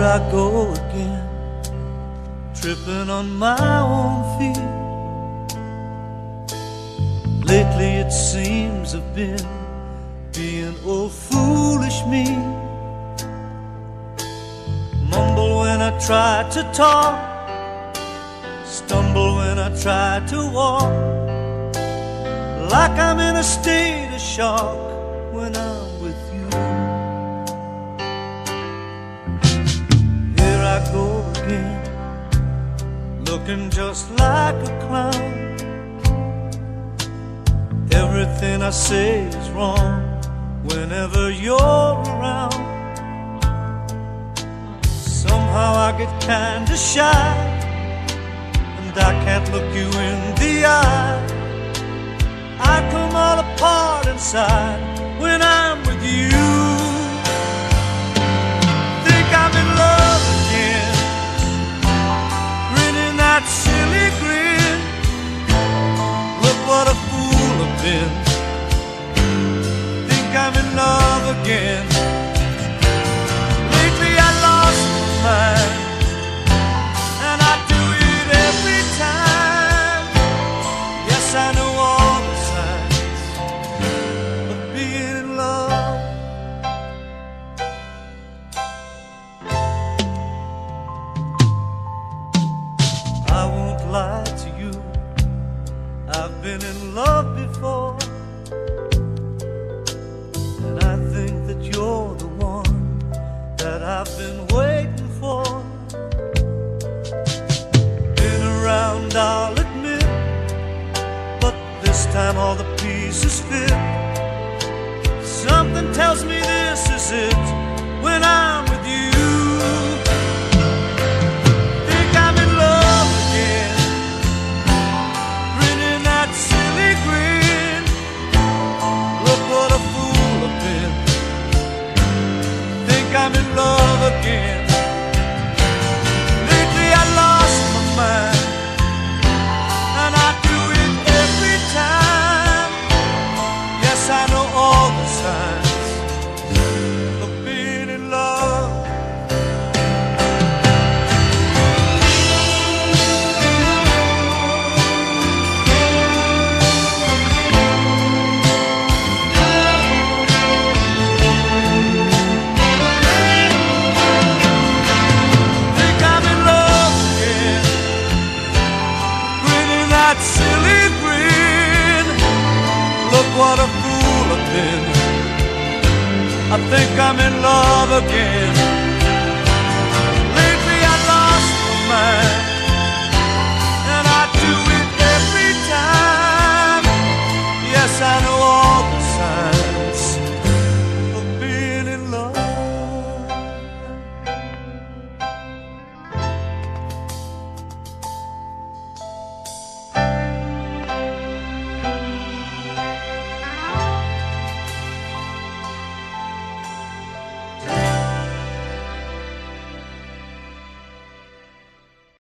Here I go again, tripping on my own feet. Lately it seems I've been being old foolish me. Mumble when I try to talk, stumble when I try to walk. Like I'm in a state of shock when I'm looking just like a clown. Everything I say is wrong whenever you're around. Somehow I get kinda shy, and I can't look you in the eye. I come all apart inside again. Lately I lost my mind, and I do it every time. Yes, I know all the signs of being in love. I won't lie to you. I've been in love before. Been waiting for. Been around, I'll admit. But this time all the pieces fit. Something tells me this is it when I'm in love again. That silly grin. Look what a fool I've been. I think I'm in love again. Lately I lost my mind.